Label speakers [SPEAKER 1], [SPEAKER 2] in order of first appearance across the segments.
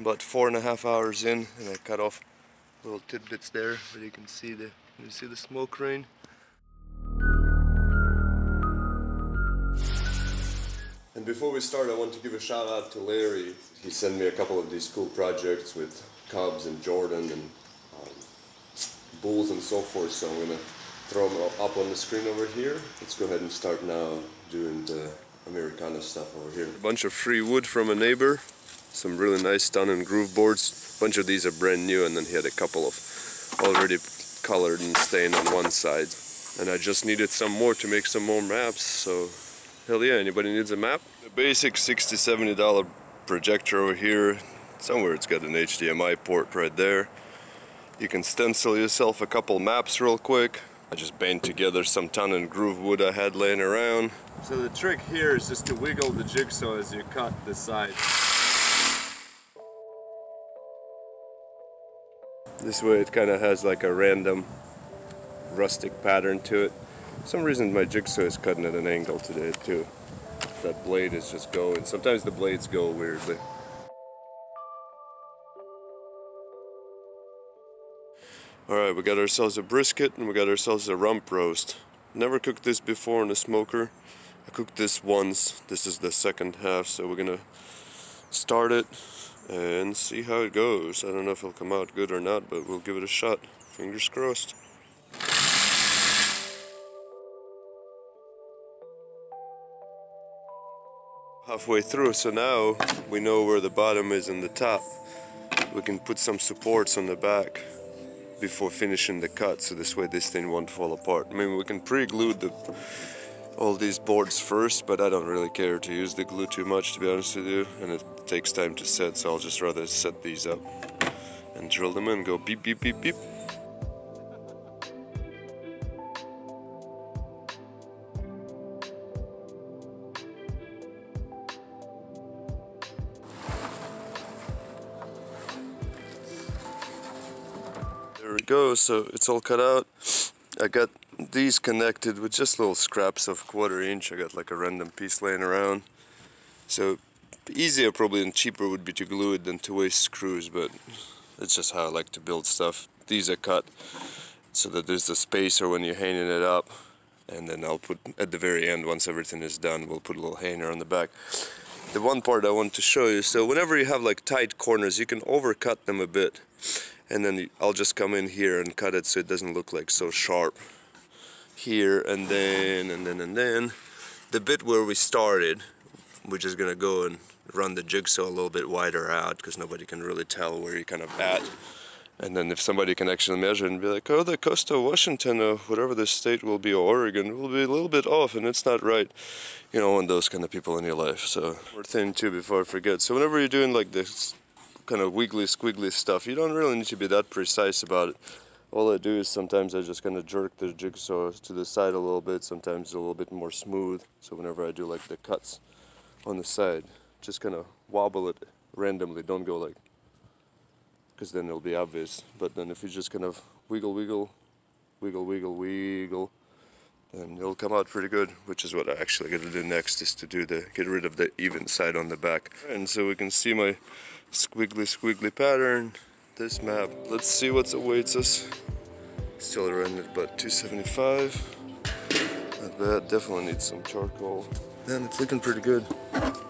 [SPEAKER 1] about four and a half hours in and I cut off little tidbits there but you can see the you see the smoke ring. And before we start I want to give a shout out to Larry. He sent me a couple of these cool projects with Cubs and Jordan and um, Bulls and so forth. So I'm gonna throw them up on the screen over here. Let's go ahead and start now doing the Americana stuff over here. A bunch of free wood from a neighbor some really nice tongue and groove boards. A bunch of these are brand new and then he had a couple of already colored and stained on one side. And I just needed some more to make some more maps, so hell yeah, anybody needs a map? The basic 60 $70 projector over here, somewhere it's got an HDMI port right there. You can stencil yourself a couple maps real quick. I just banged together some tongue and groove wood I had laying around. So the trick here is just to wiggle the jigsaw as you cut the sides. This way it kind of has like a random rustic pattern to it. For some reason my jigsaw is cutting at an angle today too. That blade is just going. Sometimes the blades go weirdly. Alright, we got ourselves a brisket and we got ourselves a rump roast. Never cooked this before in a smoker. I cooked this once. This is the second half, so we're gonna start it and see how it goes. I don't know if it'll come out good or not, but we'll give it a shot. Fingers crossed. Halfway through, so now we know where the bottom is and the top. We can put some supports on the back before finishing the cut, so this way this thing won't fall apart. I mean, we can pre-glue the all these boards first, but I don't really care to use the glue too much, to be honest with you, and it takes time to set, so I'll just rather set these up and drill them in, go beep, beep, beep, beep. There we go, so it's all cut out. I got these connected with just little scraps of quarter inch. I got like a random piece laying around. So easier probably and cheaper would be to glue it than to waste screws, but it's just how I like to build stuff. These are cut so that there's a spacer when you're hanging it up. And then I'll put, at the very end, once everything is done, we'll put a little hanger on the back. The one part I want to show you, so whenever you have like tight corners, you can overcut them a bit. And then I'll just come in here and cut it so it doesn't look like so sharp here and then and then and then. The bit where we started we're just gonna go and run the jigsaw a little bit wider out because nobody can really tell where you're kind of at. And then if somebody can actually measure and be like oh the coast of Washington or whatever the state will be or Oregon will be a little bit off and it's not right you know of those kind of people in your life. So more thing too before I forget. So whenever you're doing like this kind of wiggly squiggly stuff you don't really need to be that precise about it all I do is sometimes I just kind of jerk the jigsaw to the side a little bit, sometimes a little bit more smooth. So whenever I do like the cuts on the side, just kind of wobble it randomly, don't go like, because then it'll be obvious. But then if you just kind of wiggle, wiggle, wiggle, wiggle, wiggle, then it'll come out pretty good, which is what I actually got to do next, is to do the, get rid of the even side on the back. And so we can see my squiggly, squiggly pattern this map. Let's see what awaits us. Still around at about 275. Not bad, definitely needs some charcoal. Man, it's looking pretty good.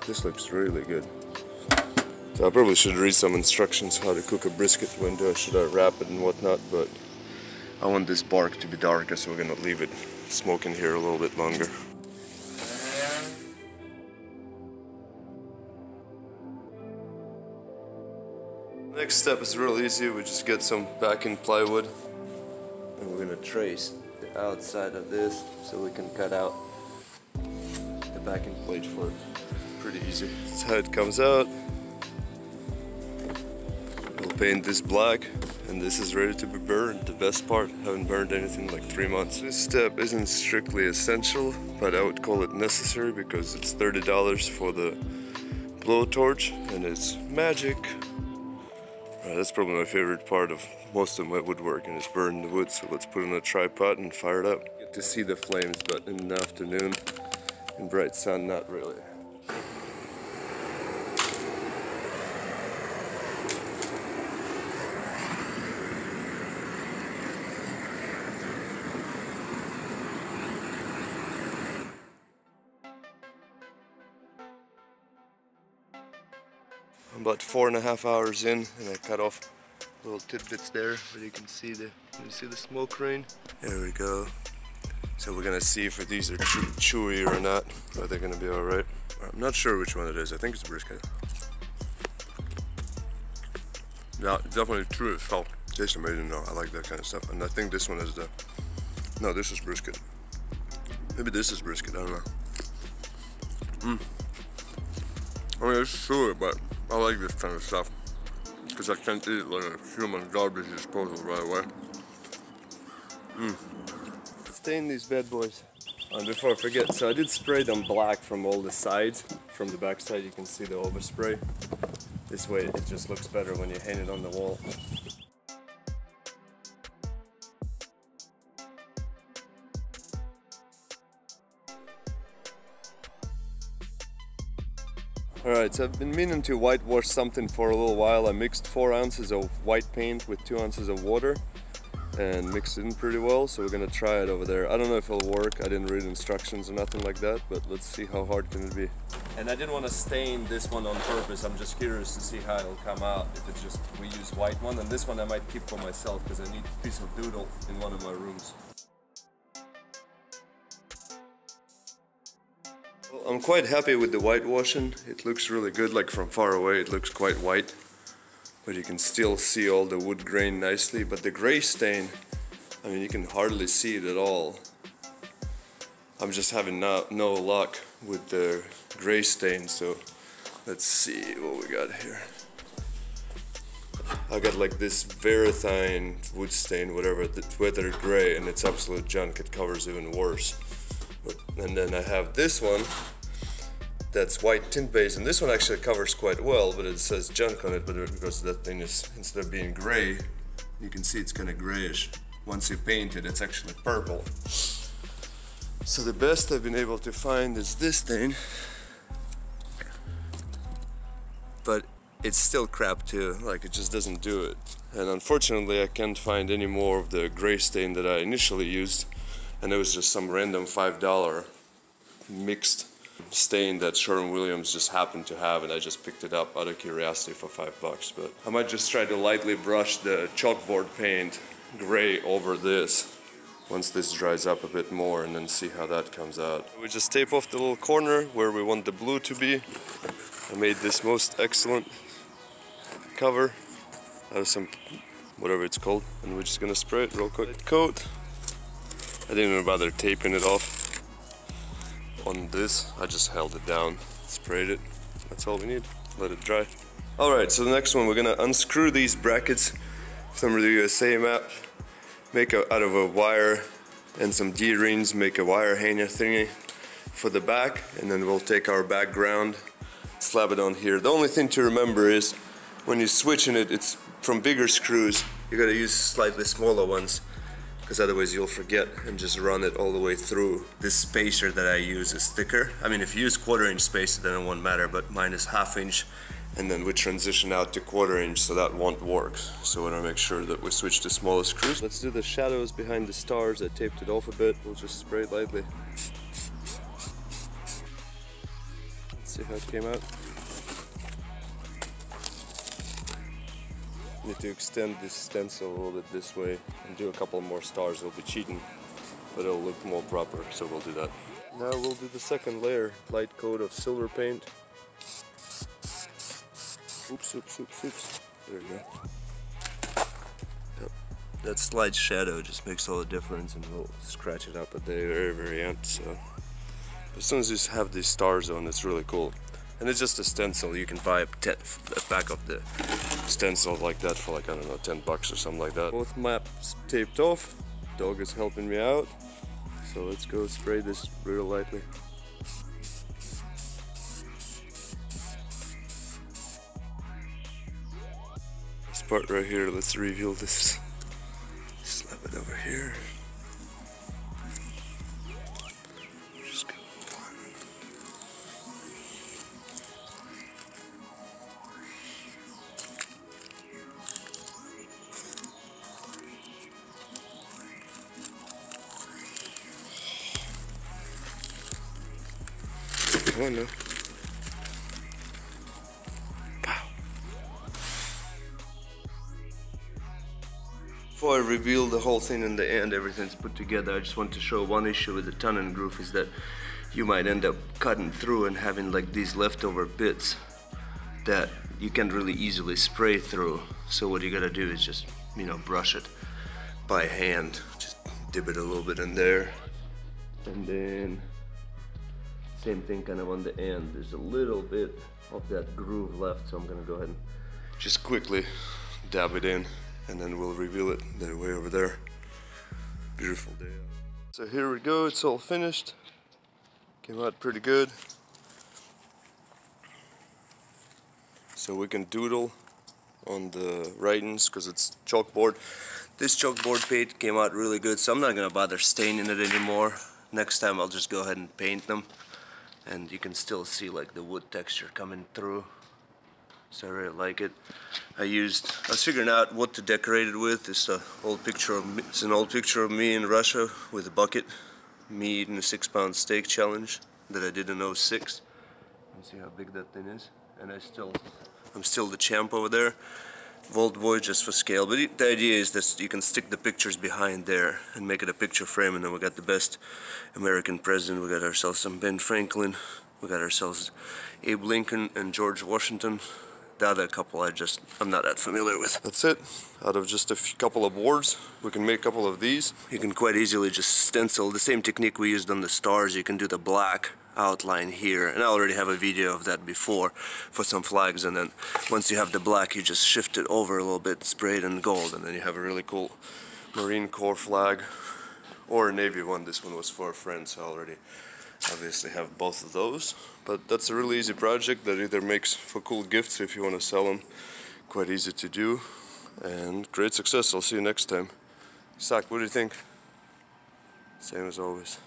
[SPEAKER 1] This looks really good. So I probably should read some instructions how to cook a brisket, when do I, should I wrap it and whatnot, but I want this bark to be darker, so we're gonna leave it smoking here a little bit longer. Next step is real easy. We just get some backing plywood and we're gonna trace the outside of this so we can cut out the backing plate for it. Pretty easy. That's how it comes out. We'll paint this black and this is ready to be burned. The best part, haven't burned anything like three months. This step isn't strictly essential, but I would call it necessary because it's $30 for the blowtorch and it's magic. Uh, that's probably my favorite part of most of my woodworking is burning the wood. So let's put it on a tripod and fire it up. Get to see the flames, but in the afternoon, in bright sun, not really. About four and a half hours in and I cut off little tidbits there where you can see the you see the smoke ring. There we go. So we're gonna see if these are chew chewy or not are they gonna be all right? I'm not sure which one it is. I think it's brisket. Yeah definitely true as hell. Tastes amazing though. I like that kind of stuff. And I think this one is the no this is brisket. Maybe this is brisket I don't know. Mm. I mean it's chewy but I like this kind of stuff because I can't eat like a human garbage disposal right away. Mm. Stain these bad boys. And before I forget, so I did spray them black from all the sides. From the back side you can see the overspray. This way it just looks better when you hang it on the wall. Alright, so I've been meaning to whitewash something for a little while. I mixed 4 ounces of white paint with 2 ounces of water and mixed it in pretty well, so we're gonna try it over there. I don't know if it'll work, I didn't read instructions or nothing like that, but let's see how hard can it be. And I didn't want to stain this one on purpose, I'm just curious to see how it'll come out if it's just we use white one, and this one I might keep for myself because I need a piece of doodle in one of my rooms. I'm quite happy with the whitewashing. It looks really good, like from far away it looks quite white. But you can still see all the wood grain nicely. But the gray stain, I mean you can hardly see it at all. I'm just having no, no luck with the gray stain, so let's see what we got here. I got like this Varathane wood stain, whatever, that's weathered gray, and it's absolute junk. It covers even worse. And then I have this one that's white tint base, and this one actually covers quite well, but it says junk on it, but because that thing is, instead of being gray, you can see it's kind of grayish. Once you paint it, it's actually purple. So the best I've been able to find is this thing, but it's still crap too, like it just doesn't do it. And unfortunately I can't find any more of the gray stain that I initially used, and it was just some random $5 mixed stain that Sherwin-Williams just happened to have and I just picked it up out of curiosity for five bucks. But I might just try to lightly brush the chalkboard paint gray over this once this dries up a bit more and then see how that comes out. We just tape off the little corner where we want the blue to be. I made this most excellent cover out of some whatever it's called and we're just gonna spray it real quick. Coat. I didn't even bother taping it off on this. I just held it down, sprayed it. That's all we need. Let it dry. Alright, so the next one, we're gonna unscrew these brackets from the USA map, make a, out of a wire and some D-rings, make a wire hanger thingy for the back, and then we'll take our background, slap it on here. The only thing to remember is when you're switching it, it's from bigger screws, you gotta use slightly smaller ones because otherwise you'll forget and just run it all the way through. This spacer that I use is thicker. I mean, if you use quarter inch spacer, then it won't matter, but mine is half inch and then we transition out to quarter inch so that won't work. So we want to make sure that we switch to smaller screws. Let's do the shadows behind the stars. I taped it off a bit. We'll just spray lightly. Let's see how it came out. Need to extend this stencil a little bit this way and do a couple more stars. We'll be cheating, but it'll look more proper, so we'll do that. Now we'll do the second layer, light coat of silver paint. Oops, oops, oops, oops. There we go. Yep. That slight shadow just makes all the difference and we'll scratch it up at the very, very end. So as soon as you have these stars on, it's really cool. And it's just a stencil. You can buy a, back of the stencil like that for like, I don't know, 10 bucks or something like that. Both maps taped off. Dog is helping me out. So let's go spray this real lightly. This part right here, let's reveal this. Slap it over here. window. Before I reveal the whole thing in the end, everything's put together, I just want to show one issue with the tenon groove is that you might end up cutting through and having like these leftover bits that you can really easily spray through. So what you gotta do is just, you know, brush it by hand. Just dip it a little bit in there. And then same thing kind of on the end. There's a little bit of that groove left, so I'm gonna go ahead and just quickly dab it in and then we'll reveal it that way over there. Beautiful day. So here we go, it's all finished. Came out pretty good. So we can doodle on the writings because it's chalkboard. This chalkboard paint came out really good, so I'm not gonna bother staining it anymore. Next time I'll just go ahead and paint them. And you can still see like the wood texture coming through. So I really like it. I used, I was figuring out what to decorate it with. It's an old picture of me, it's an old picture of me in Russia with a bucket. Me eating a six pound steak challenge that I did in 06. You see how big that thing is? And I still, I'm still the champ over there. Vault Boy just for scale, but the idea is that you can stick the pictures behind there and make it a picture frame and then we got the best American president, we got ourselves some Ben Franklin, we got ourselves Abe Lincoln and George Washington, the other couple I just, I'm not that familiar with. That's it. Out of just a few, couple of boards, we can make a couple of these. You can quite easily just stencil, the same technique we used on the stars, you can do the black outline here. And I already have a video of that before for some flags. And then once you have the black you just shift it over a little bit spray it in gold. And then you have a really cool Marine Corps flag or a Navy one. This one was for a friend so I already obviously have both of those. But that's a really easy project that either makes for cool gifts if you want to sell them quite easy to do. And great success. I'll see you next time. Zach what do you think? Same as always